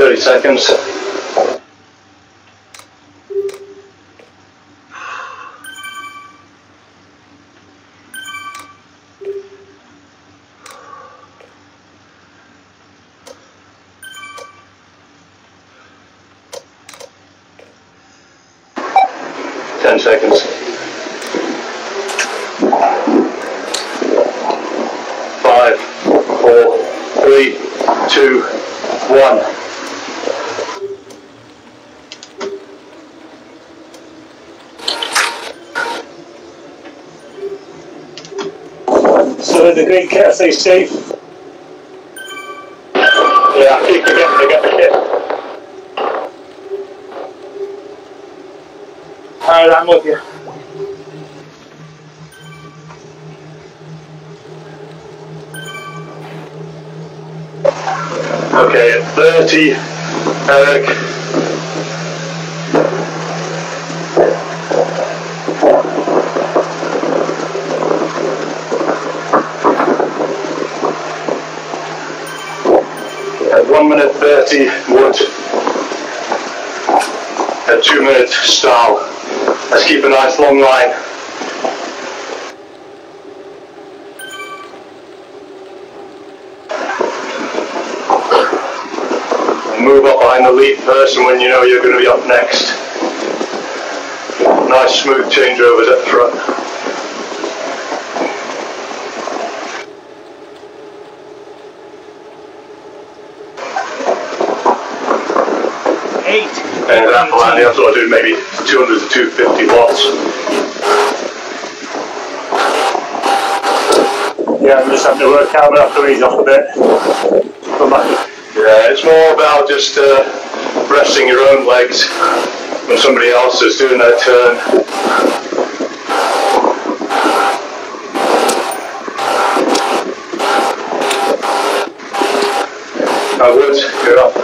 30 seconds. Ten seconds. Five, four, three, two, one. So the green kit, stay safe. Yeah, I think they get, the kit. Alright, I'm with you. Okay, at 30, Eric. At 1 minute 30, Wood. a 2 minute Stahl. Let's keep a nice long line. move up behind the lead person when you know you're going to be up next. Nice smooth changeovers at the front. Eight. And that landing, I do maybe 200 to 250 watts. Yeah, I'm just having to work out, but I have to ease off a bit. Yeah, it's more about just uh, resting your own legs when somebody else is doing their turn. Now, Woods, you're up.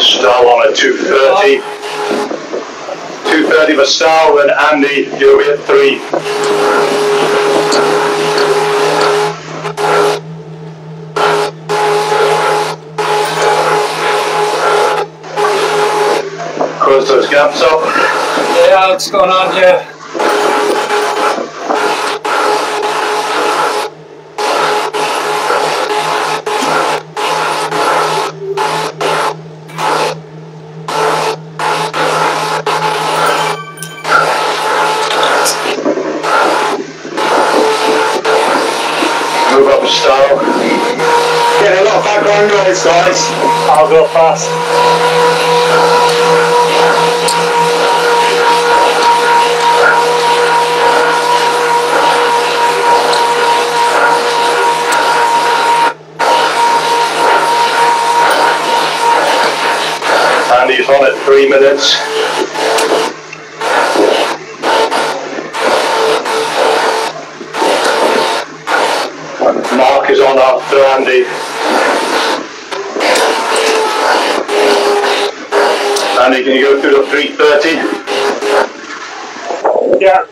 Stahl on at 230. 230 for Stahl and be at 3. Close those gaps up. Yeah, what's going on here? Guys. I'll go fast. Andy's on at 3 minutes. Mark is on after Andy. Can you go through the 330? Yeah.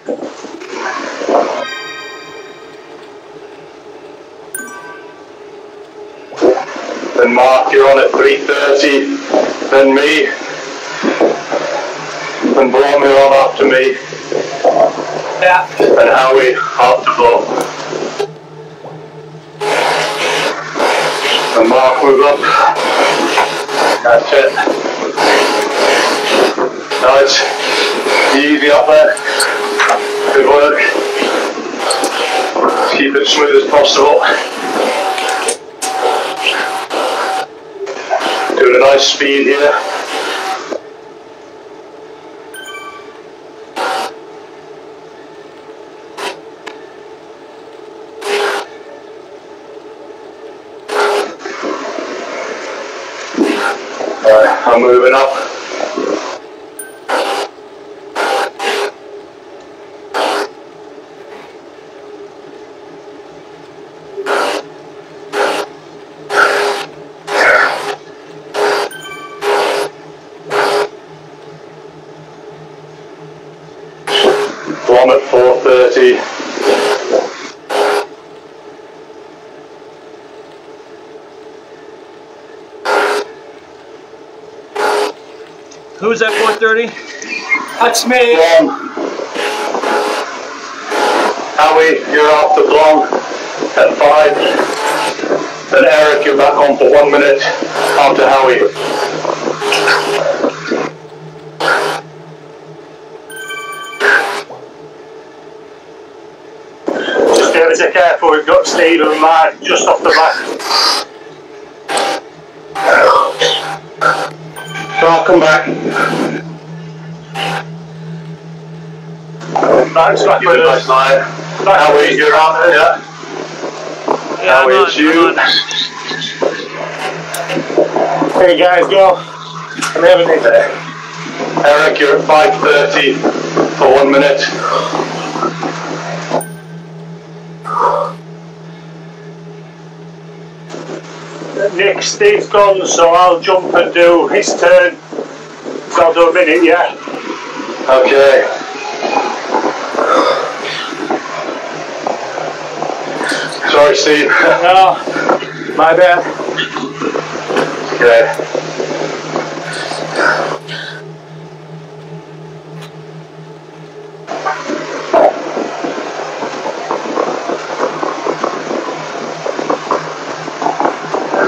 Then Mark, you're on at 330. Then me. Then Blom, you're on after me. Yeah. And Howie after Blom. And Mark, move up. That's it. Nice. Easy up there. Good work. Keep it smooth as possible. Doing a nice speed here. Alright, I'm moving up. 4.30. Who's at 4:30? That's me. Um, Blom. Howie, you're after Blom at five. Then Eric, you're back on for one minute after Howie. Just get a careful, we've got Steve and Mark just off the back. So I'll come back. Mark's back Give with it a us. nice night. You're out there, yeah? Yeah, I'm Howie, on, it's I'm you. on. Hey guys, go. I'm having it there. Eric, you're at 5.30 for one minute. Nick, Steve's gone, so I'll jump and do his turn. So I'll do a minute, yeah? Okay. Sorry, Steve. No, my bad. okay.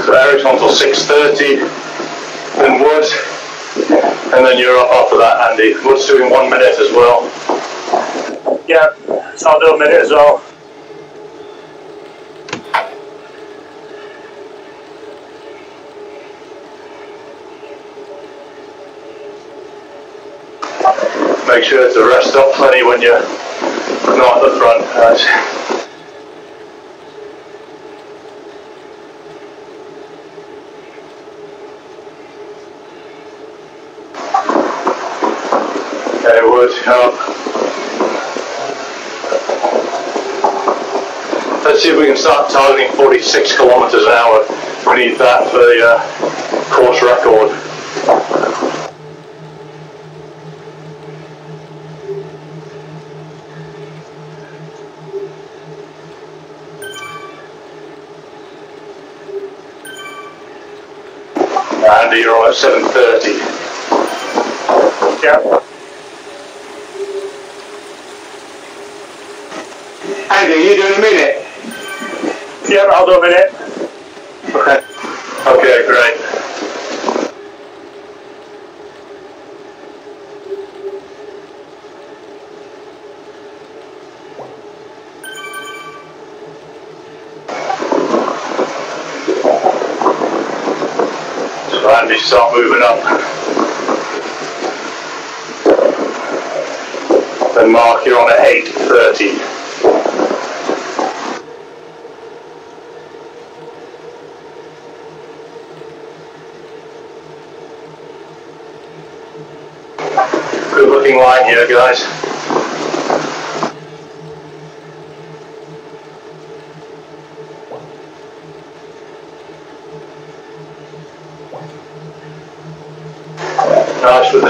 So Eric's 6.30, then Wood, and then you're up after that, Andy. Wood's doing one minute as well. Yeah, so I'll do a minute as well. Make sure to rest up plenty when you're not at the front. up. Let's see if we can start targeting 46 kilometers an hour. We need that for the uh, course record. Andy, at 7.30. Yeah. Andy, you doing a minute? Yeah, I'll do a minute. okay, great. So Andy, start moving up. Then Mark, you're on at 8.30. Good looking line here, guys.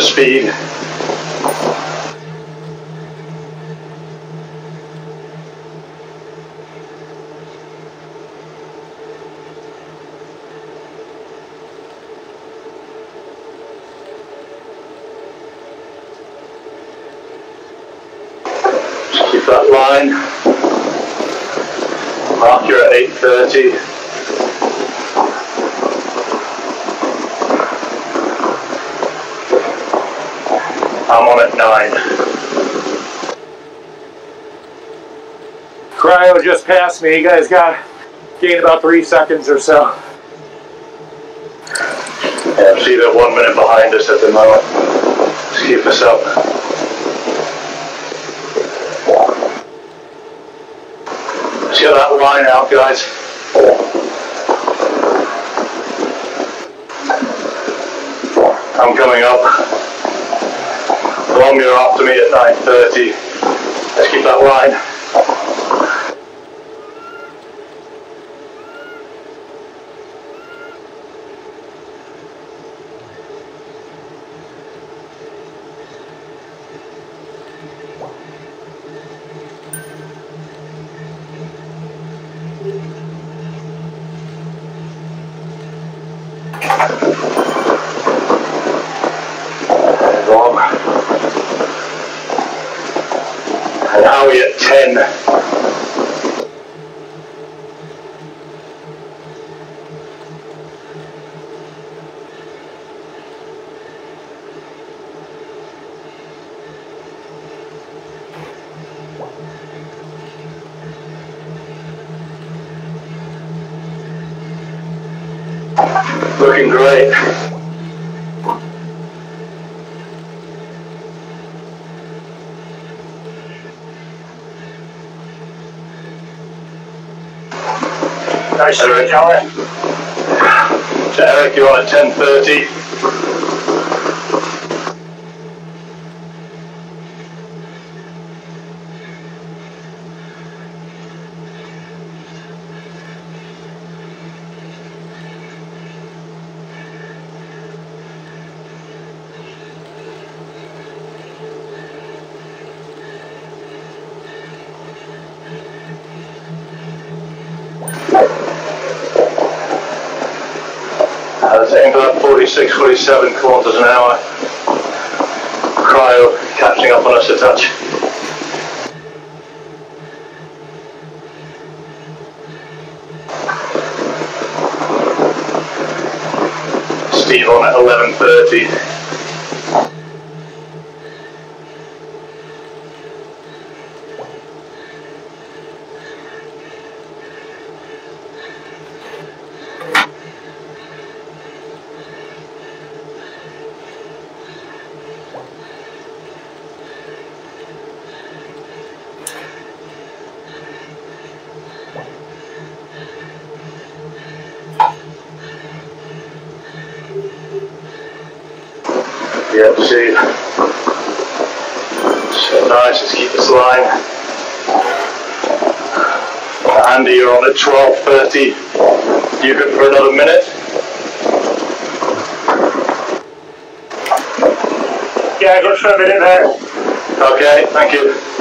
Speed. Just keep that line. Mark, you're at 8.30. I'm on at 9. Cryo passed me. You guys got gained about three seconds or so. Yeah, see they're one minute behind us at the moment. Let's keep this up. Get that line out, guys. I'm coming up. Long, you're after me at 9.30. Let's keep that line. And Howie at 10. Looking great. So Eric, you're on at 10.30. That 46, 47 kilometers an hour. Cryo catching up on us a touch. Steve on at 11.30. Yep, see. So nice, let's keep this line. Andy, you're on at 12.30. You good for another minute? Yeah, good there. Okay, thank you.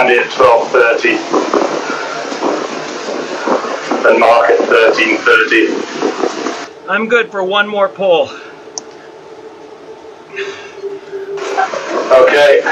Andy at 12.30. And Mark at 13.30. I'm good for one more pull. Okay.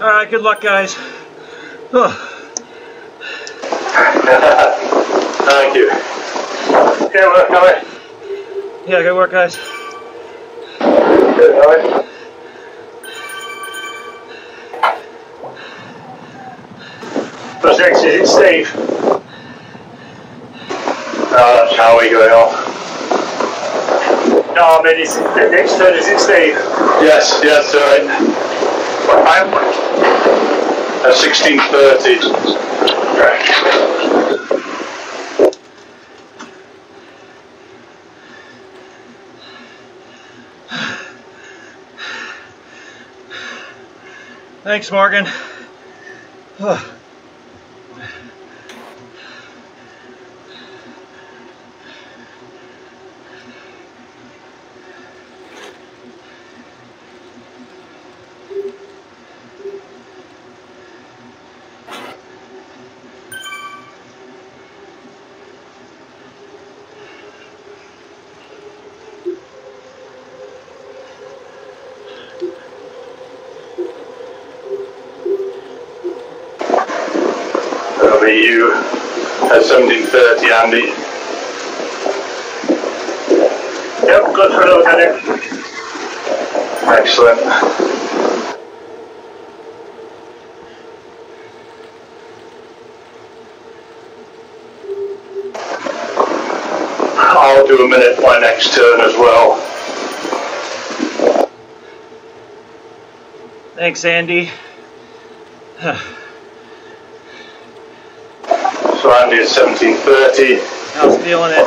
Alright, good luck, guys. Oh, Thank you. Good work, Ali. yeah, good work, guys. Good, Howie. What's next? Is it Steve? No, that's Howie going off. No, I mean, is it, the next turn is it Steve? Yes, yes, right. What time? At sixteen thirty. Thanks, Morgan. Oh. That'll be you at seventeen thirty, Andy. Yep, good for another minute. Excellent. I'll do a minute my next turn as well. Thanks, Andy. So Andy at seventeen thirty How's feeling it?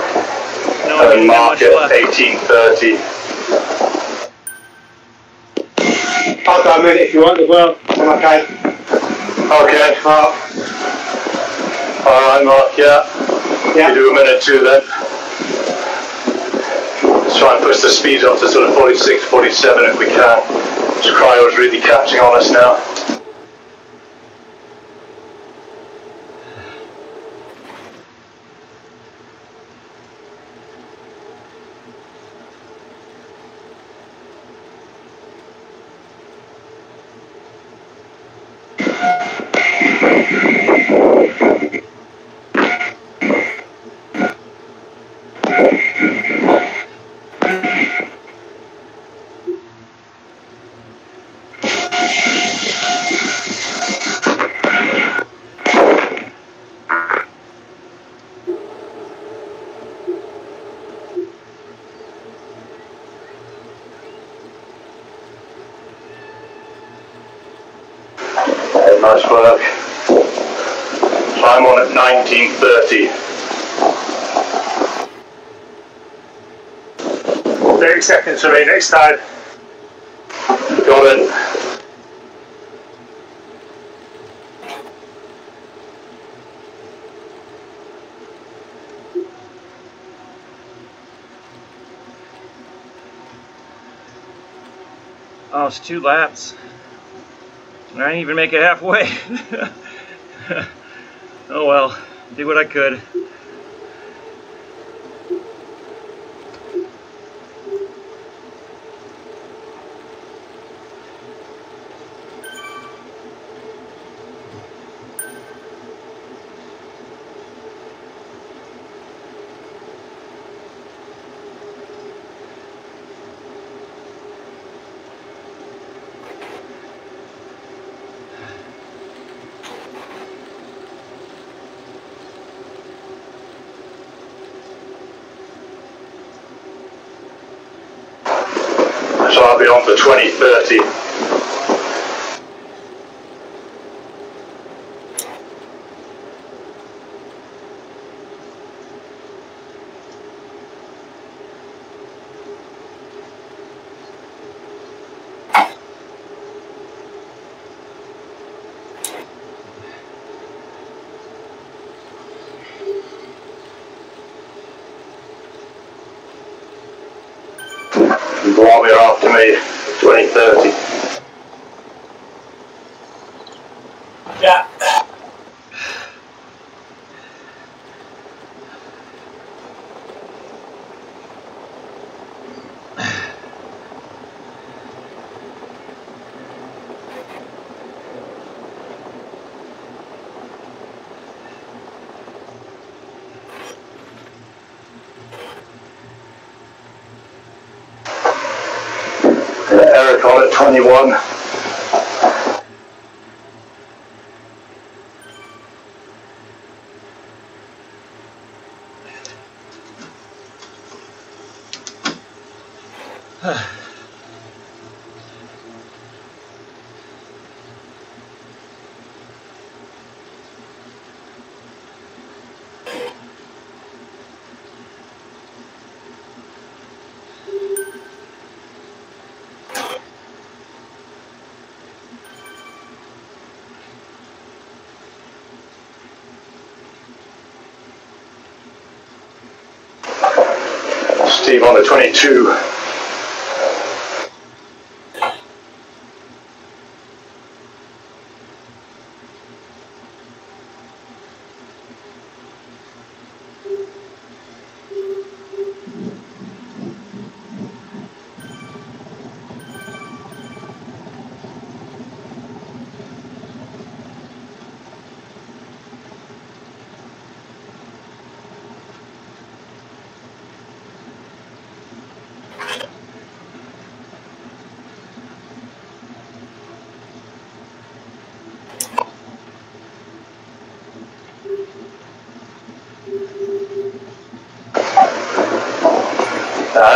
No, I and didn't Mark at eighteen thirty. I'll go a minute if you want as well. I'm okay. Okay, Mark. Alright, Mark, yeah. yeah. You Yeah. do a minute too then. Let's try and push the speed up to sort of 46, 47 if we can. This cryo's really catching on us now. Yeah, nice work. So I'm on at 1930. 30 next time. Got it. Oh, it's two laps. I didn't even make it halfway. oh well, did what I could. I'll be on for 2030. And go on, you're after me, 2030. Yeah. Uh, it 21. Steve the 22.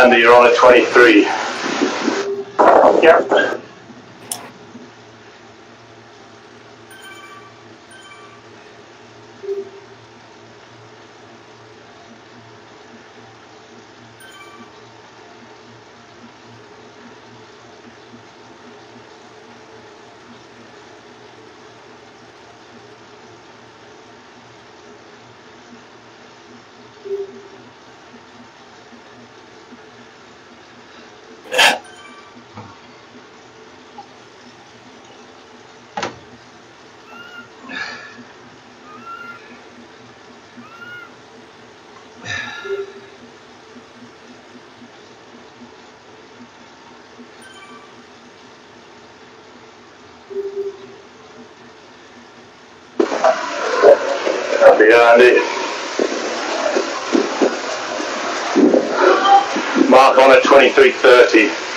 Andy, you're on at 23. Yep. That'll be Andy. Mark on at 2330.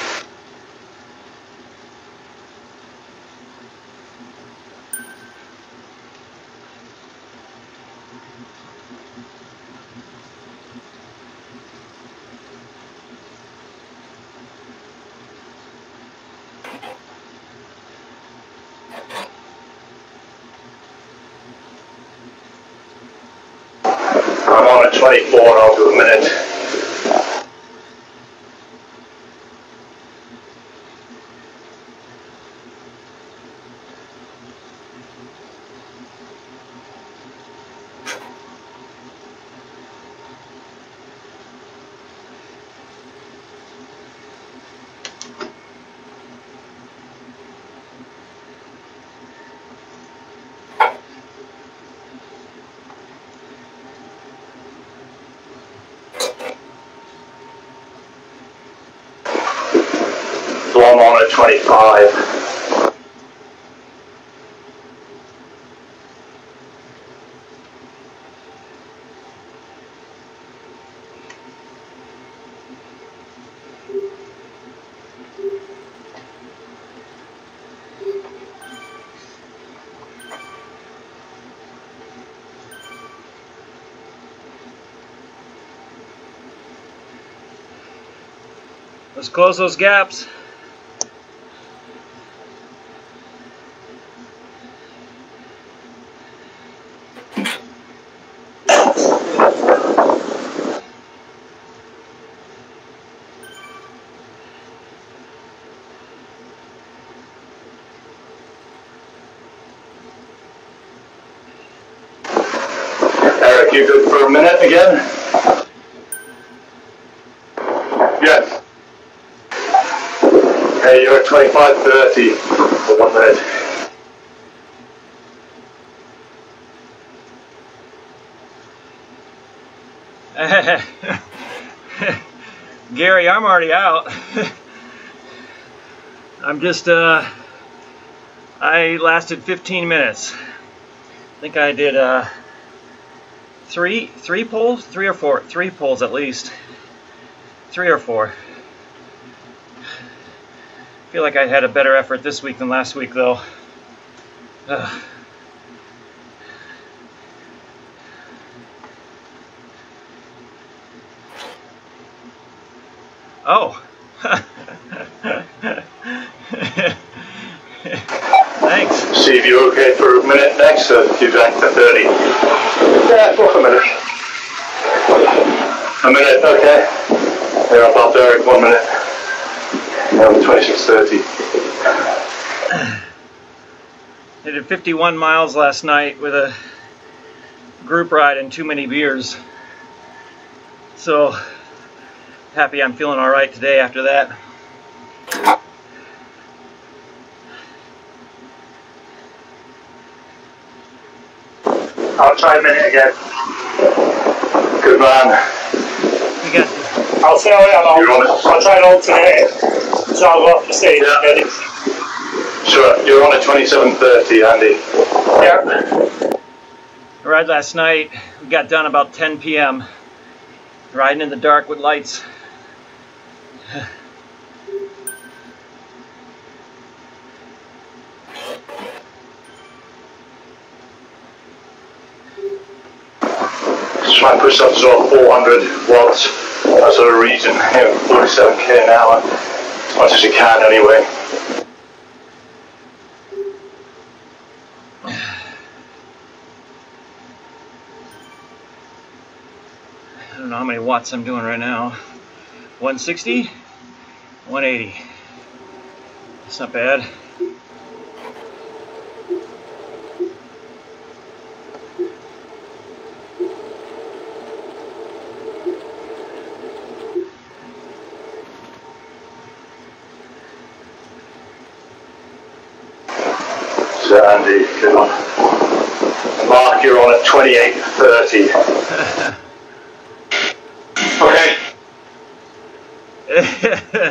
I'm on at 24 and I'll a minute. Close those gaps. Eric, you for a minute again? You're at 25.30 for one minute. Gary, I'm already out. I'm just, uh, I lasted 15 minutes. I think I did, uh, three, three pulls? Three or four? Three pulls at least. Three or four. Feel like I had a better effort this week than last week, though. Ugh. Oh. Thanks. See if you're okay for a minute next, so you drank to 30. Yeah, for a minute. A minute, okay. Up after Eric, one minute. Now 26.30. I did 51 miles last night with a group ride and too many beers. So happy I'm feeling all right today after that. I'll try a minute again. Good man. You got I'll see how I am. You're on I'll, it. I'll try and alternate. So I'll go off the stage Yeah. and get. Sure, you're on at 27.30, Andy. Yeah. the ride last night. We got done about 10 p.m. Riding in the dark with lights. Just try and push up to 400 watts. That sort of region, know, 47k an hour. As much as you can anyway. I don't know how many watts I'm doing right now. 160, 180. That's not bad. So Andy, good. Mark, you're on at 28.30. Okay.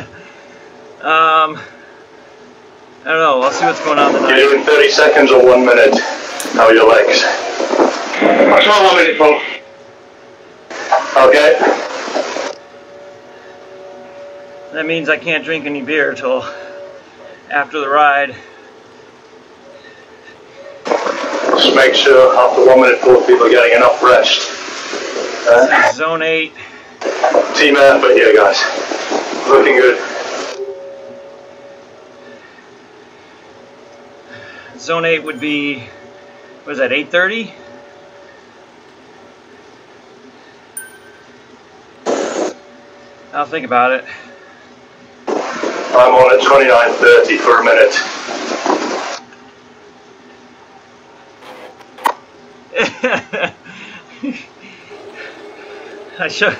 um, I don't know. I'll see what's going on You're tonight. doing 30 seconds or one minute. How are your legs? That's all one minute, Paul. Okay. That means I can't drink any beer till after the ride. Just make sure after one minute both people are getting enough rest. Uh, Zone 8. team effort here, guys. Looking good. Zone 8 would be, what is that, 8.30? I'll think about it. I'm on at 29.30 for a minute. I show,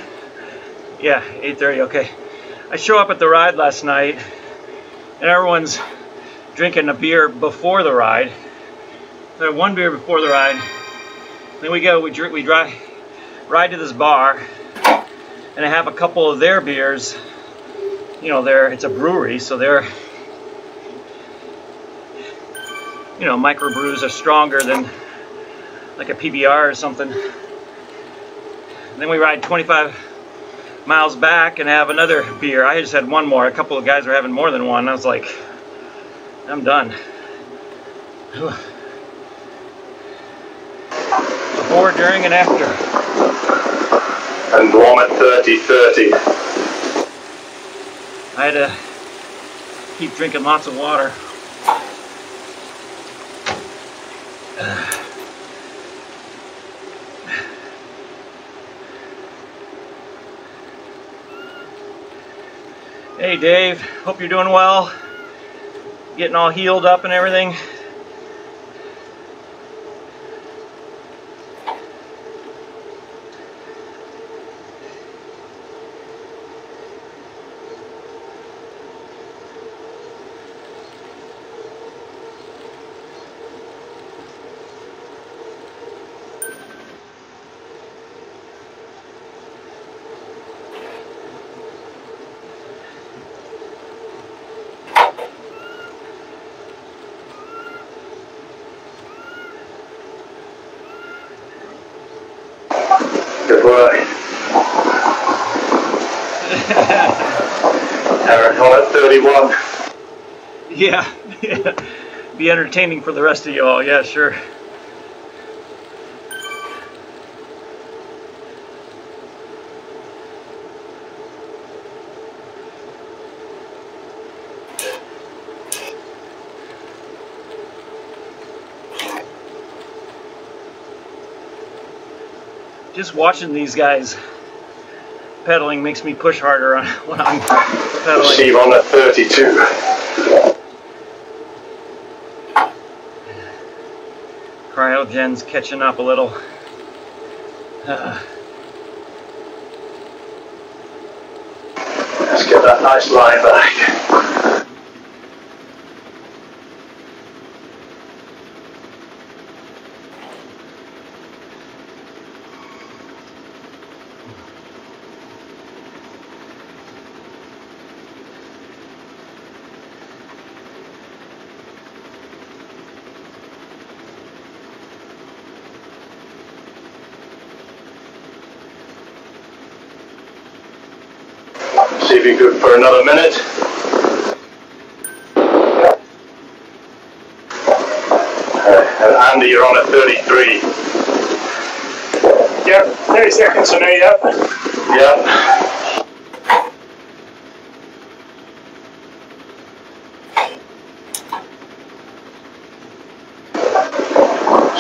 yeah, 8.30, okay. I show up at the ride last night, and everyone's drinking a beer before the ride. One beer before the ride. Then we go, we drink, we drive, ride to this bar, and I have a couple of their beers. You know, they're it's a brewery, so they're you know microbrews are stronger than like a PBR or something. Then we ride 25 miles back and have another beer. I just had one more. A couple of guys were having more than one. I was like, I'm done. Before, during, and after. And one at 30-30. I had to keep drinking lots of water. Hey Dave, hope you're doing well. Getting all healed up and everything. Good work. Eric on at 31. Yeah, yeah. Be entertaining for the rest of y'all. Yeah, sure. Just watching these guys pedaling makes me push harder on when I'm pedaling. Steve on a 32. Cryogen's catching up a little. Uh, Let's get that nice line back. See if you could for another minute. Uh, and Andy, you're on at 33. Yep, 30 seconds to me, yep. Yep.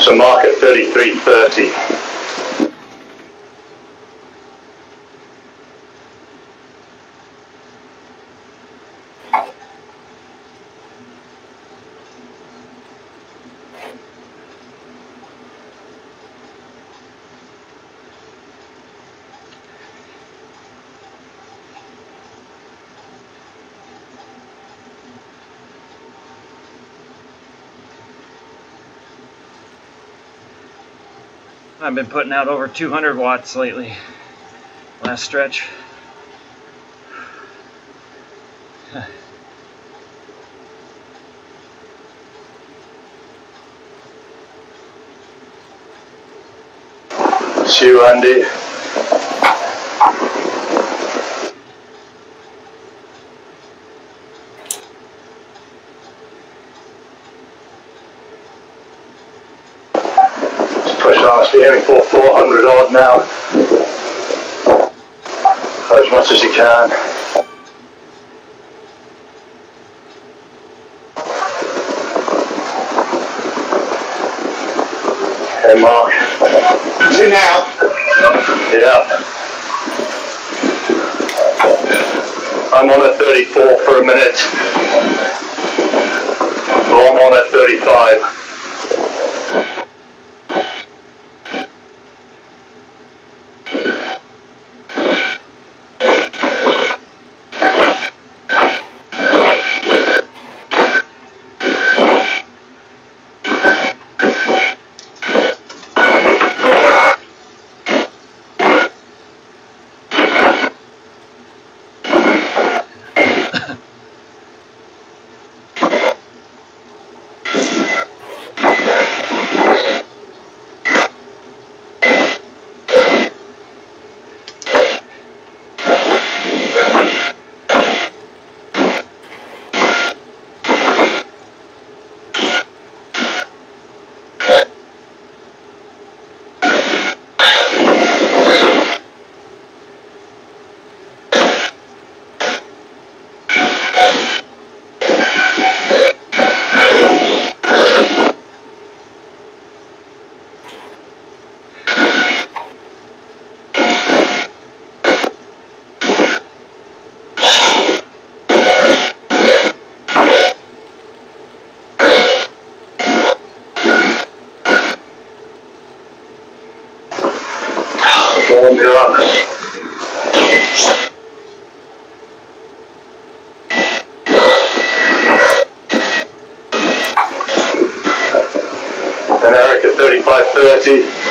So mark at 33.30. I've been putting out over 200 watts lately. Last stretch. See you, Andy. Just push on, it's aiming for 400 odd now. As much as you can. Hey, Mark. See now? Yeah. I'm on at 34 for a minute. Well, I'm on at 35. Eric at 35.30.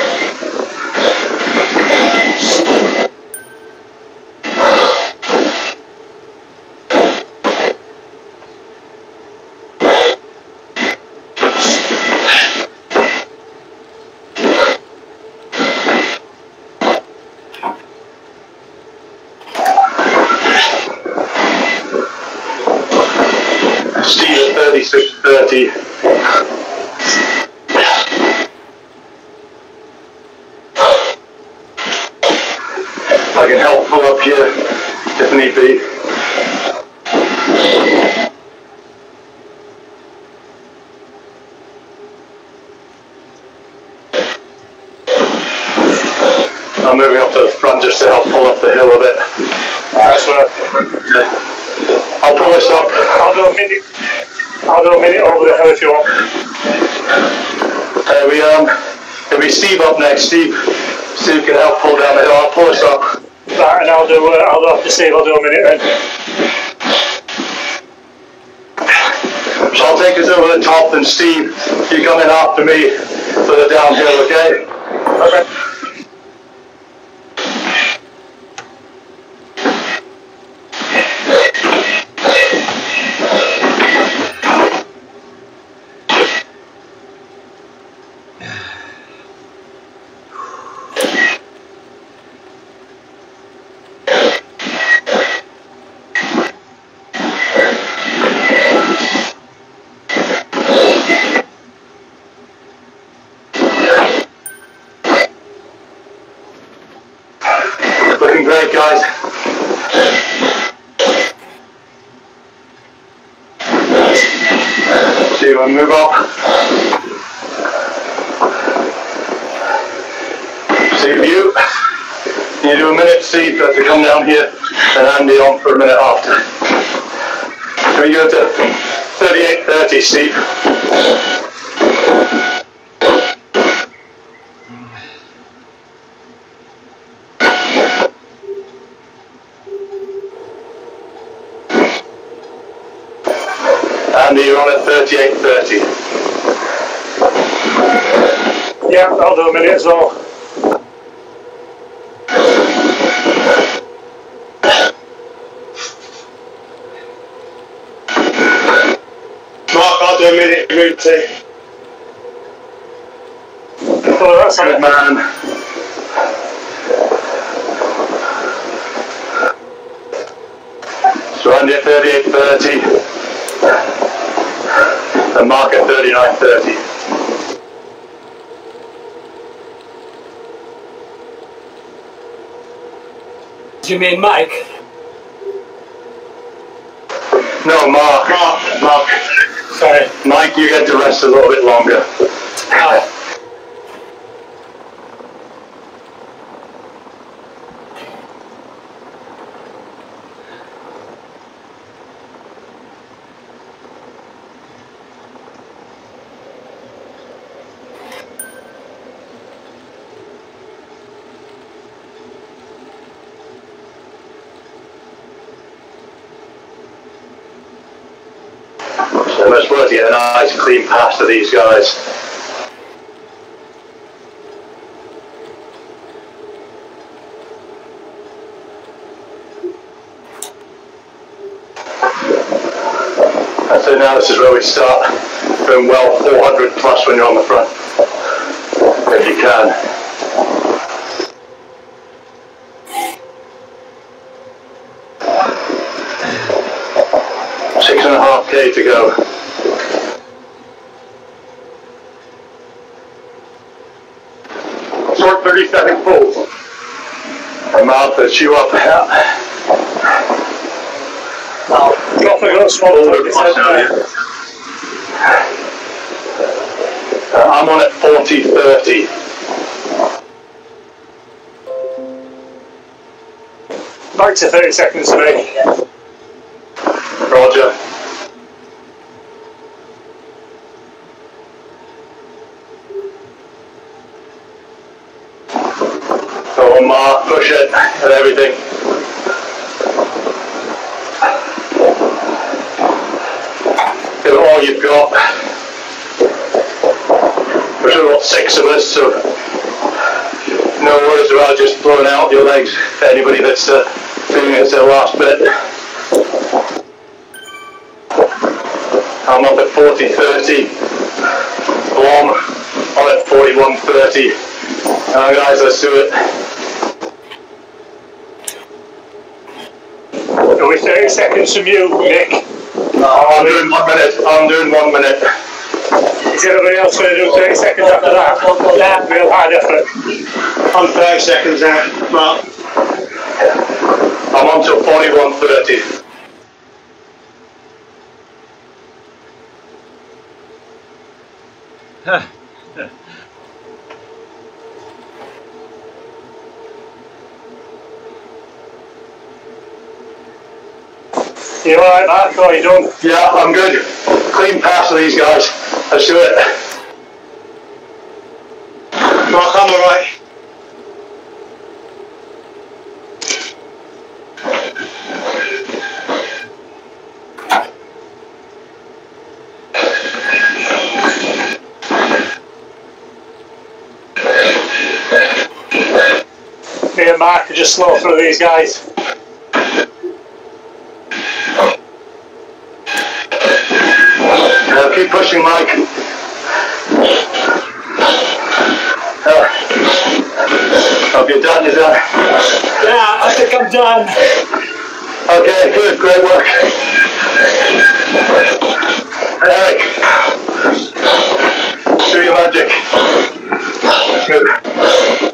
26.30. I can help pull up here if need be. I'm moving up to the front just to help pull up the hill a bit. That's right. I'll pull this up. I'll do a minute. I'll do a minute over the hill if you want. Uh, we um, it'll be Steve up next. Steve, Steve can help pull down the hill. I'll pull this up. Right, and I'll do. Uh, If I'll do a minute then. So I'll take us over the top, and Steve, you come in after me 29.30. you mean Mike? No, Mark. Mark. Mark. Sorry. Mike, you had to rest a little bit longer. Oh. Clean pass to these guys. So now this is where we start going well 400 plus when you're on the front, if you can. Short 30 second. And that you up out. Drop a little small Over bit. plus now, yeah. Uh, I'm on at 40 30. Back to 30 seconds to me. Roger. Go on, Mark, push it and everything. Give it all you've got. There's about six of us, so no worries about just blowing out your legs for anybody that's uh, doing it as their last bit. I'm up at 40 30. Blom on at 41 30. Now, guys, let's do it. Are we 30 seconds from you, Nick? I'm doing one minute. I'm doing one minute. Is everybody else going to do 30 seconds after that? Yeah. Real hard effort. I'm 30 seconds out. Mark. To 41.30. You alright, Mark? How are you doing? Yeah, I'm good. Clean pass for these guys. Let's do it. Mark, I'm alright. Me and Mark are just slow through these guys. Uh, keep pushing, Mike. Uh, hope you're done, you're done. Yeah, I think I'm done. Okay, good, great work. Eric, do your magic. Good.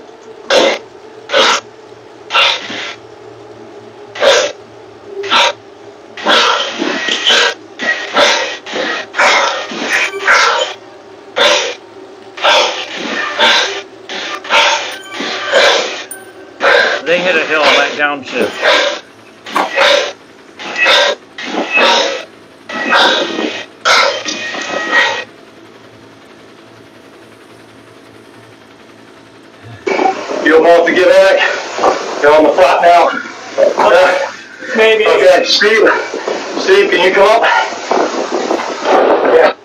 They hit a hill and went downshift. You're more to give, Eric. You're on the flat now. Uh, Maybe. Okay, Steve. Steve, can you come up? Yeah.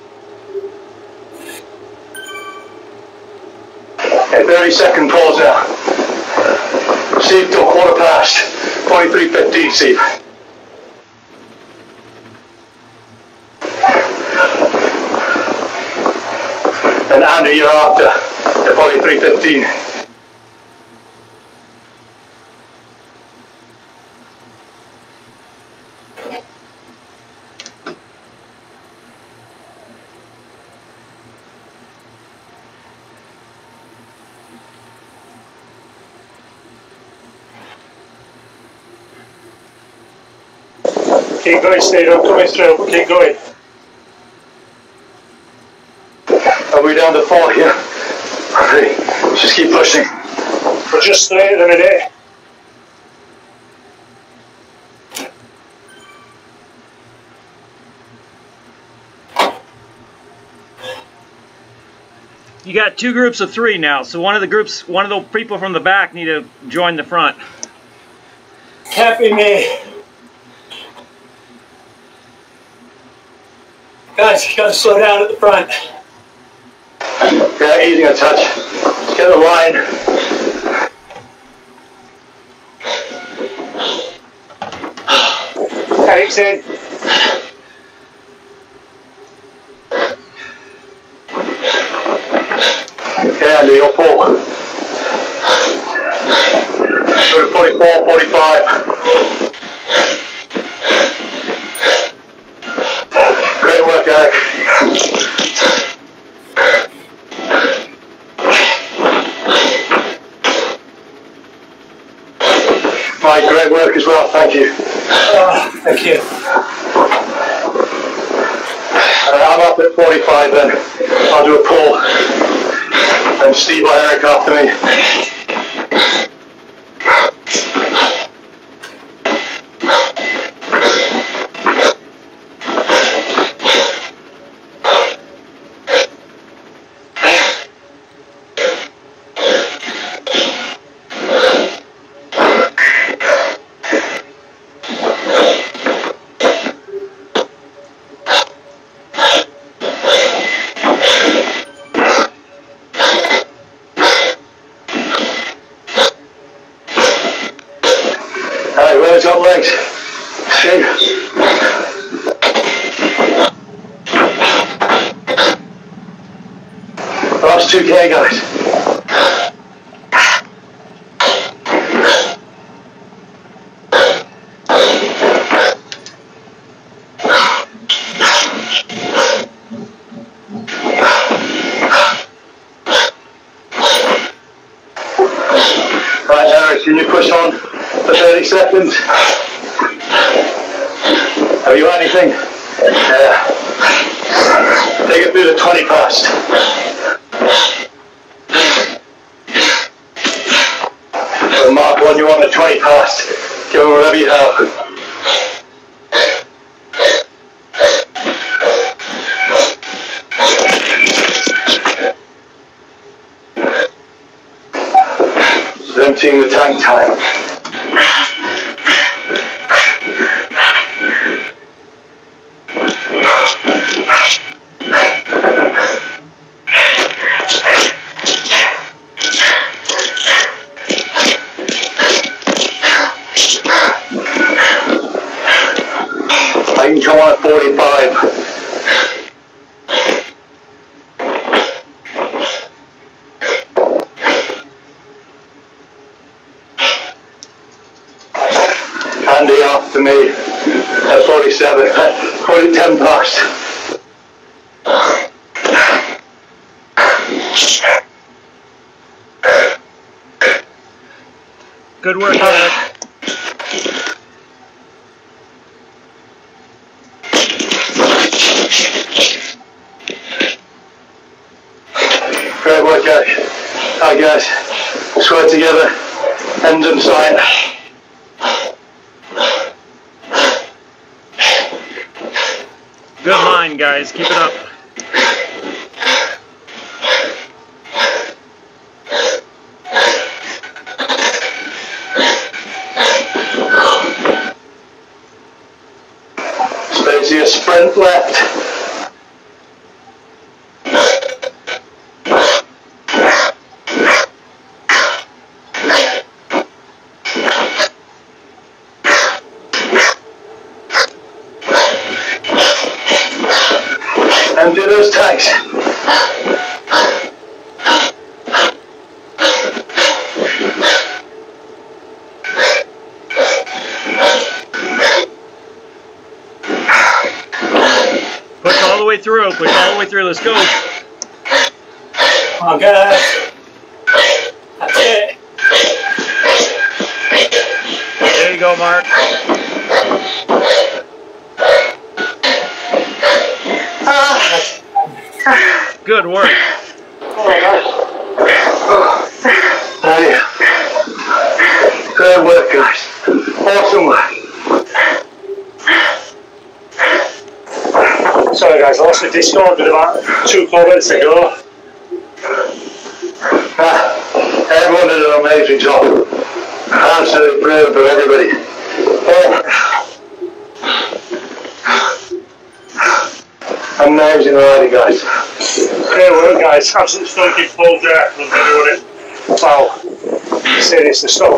Okay, 30 second pause now. Steve, till quarter past. 23.15, Steve. And Andy, you're after. At 43.15. Keep going, Steve. I'm coming through. Keep going. Are we down to four here? Okay, just keep pushing. We're just straight at the minute. You got two groups of three now, so one of the groups, one of the people from the back need to join the front. Happy me. Guys, you gotta slow down at the front. Yeah, easing a touch. Let's get the line. Eric's in. Okay, Andy, you're four. Go 44, 45. Great work, Eric. Mike, great work as well, thank you. Oh, thank you. Uh, I'm up at 45 then. I'll do a pull. And Steve Eric after me. Push way through. Let's go. Come on, guys. That's it. There you go, Mark. Good work. Hey. Good work, guys. Awesome work. Sorry, guys, I lost the Discord with about two comments ago. Ah, everyone did an amazing job. Absolutely brilliant for everybody. Oh. Amazing riding, guys. Great work, guys. Absolutely stunning full there from everybody. Wow. Seriously, so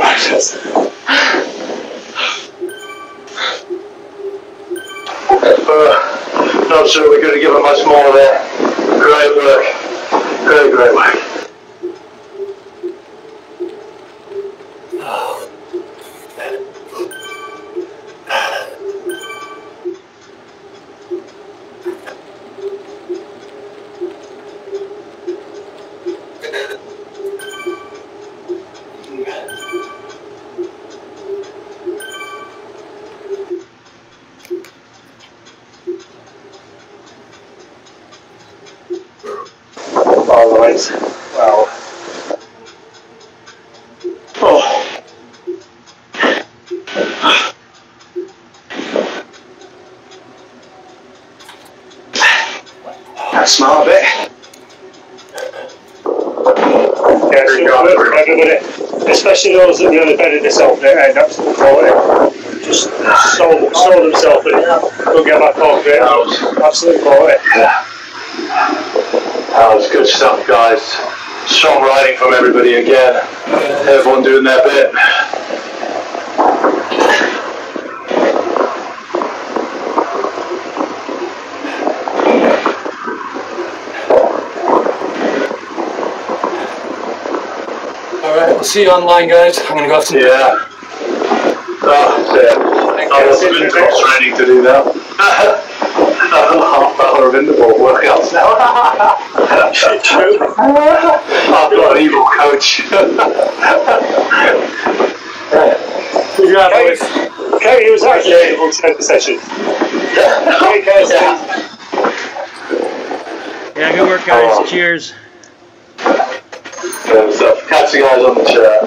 Sure we're to give it much more there. Great work. Great, great work. Everybody. Especially those that really bedded themselves in and absolute quality. Just sold, sold themselves in. Don't get back on house. Absolute quality. That was good stuff, guys. Strong riding from everybody again. Everyone doing their bit. Alright, we'll see you online, guys. I'm gonna go have some. Yeah. Oh, yeah. I was good cross training to do that. Half hour of interval workouts now. True. I've got an evil coach. Good job, Katie, boys. Katie was actually able to end the session. Great guys. Yeah, good work, guys. Oh. Cheers. Good stuff. Catch you guys on the chat.